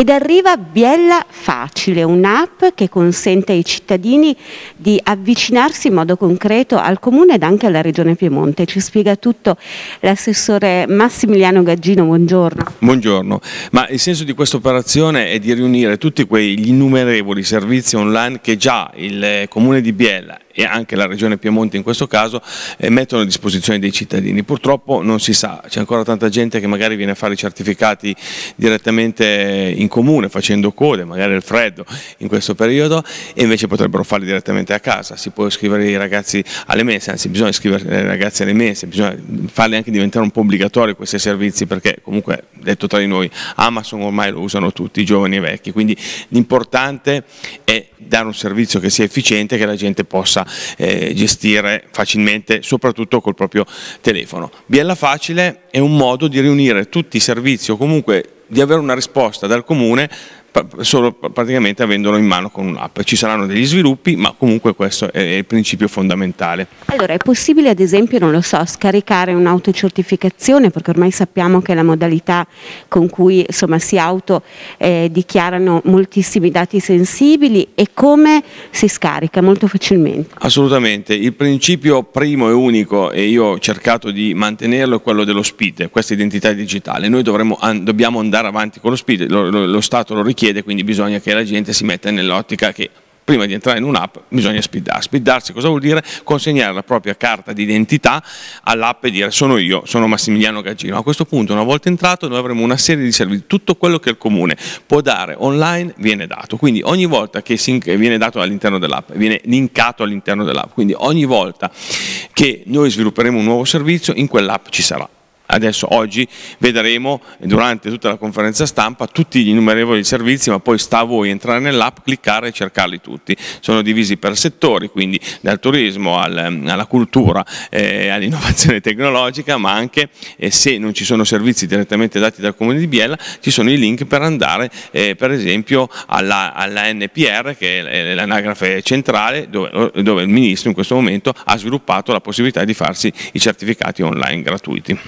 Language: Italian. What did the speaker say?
ed arriva Biella Facile, un'app che consente ai cittadini di avvicinarsi in modo concreto al Comune ed anche alla Regione Piemonte. Ci spiega tutto l'assessore Massimiliano Gaggino, buongiorno. Buongiorno, ma il senso di questa operazione è di riunire tutti quegli innumerevoli servizi online che già il Comune di Biella e anche la Regione Piemonte in questo caso eh, mettono a disposizione dei cittadini. Purtroppo non si sa, c'è ancora tanta gente che magari viene a fare i certificati direttamente in comune facendo code, magari il freddo in questo periodo e invece potrebbero farli direttamente a casa. Si può iscrivere i ragazzi alle messe, anzi bisogna iscrivere i ragazzi alle messe, bisogna farli anche diventare un po' obbligatori questi servizi perché comunque detto tra di noi Amazon ormai lo usano tutti, giovani e vecchi, quindi l'importante è dare un servizio che sia efficiente, che la gente possa eh, gestire facilmente, soprattutto col proprio telefono. Biella Facile è un modo di riunire tutti i servizi o comunque di avere una risposta dal comune solo praticamente avendolo in mano con un'app. Ci saranno degli sviluppi, ma comunque questo è il principio fondamentale. Allora, è possibile ad esempio, non lo so, scaricare un'autocertificazione, perché ormai sappiamo che è la modalità con cui insomma, si autodichiarano eh, moltissimi dati sensibili e come si scarica molto facilmente? Assolutamente, il principio primo e unico, e io ho cercato di mantenerlo, è quello dello SPID, questa identità digitale. Noi dovremmo, dobbiamo andare avanti con lo SPID, lo, lo, lo Stato lo richiede richiede, quindi bisogna che la gente si metta nell'ottica che prima di entrare in un'app bisogna spiddarsi. Spiddarsi cosa vuol dire? Consegnare la propria carta d'identità all'app e dire sono io, sono Massimiliano Gaggino. A questo punto una volta entrato noi avremo una serie di servizi, tutto quello che il comune può dare online viene dato, quindi ogni volta che viene dato all'interno dell'app, viene linkato all'interno dell'app, quindi ogni volta che noi svilupperemo un nuovo servizio in quell'app ci sarà. Adesso oggi vedremo durante tutta la conferenza stampa tutti gli innumerevoli servizi, ma poi sta a voi entrare nell'app, cliccare e cercarli tutti. Sono divisi per settori, quindi dal turismo al, alla cultura, eh, all'innovazione tecnologica, ma anche eh, se non ci sono servizi direttamente dati dal Comune di Biella, ci sono i link per andare eh, per esempio alla, alla, NPR, che è l'anagrafe centrale, dove, dove il Ministro in questo momento ha sviluppato la possibilità di farsi i certificati online gratuiti.